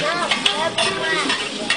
No, that's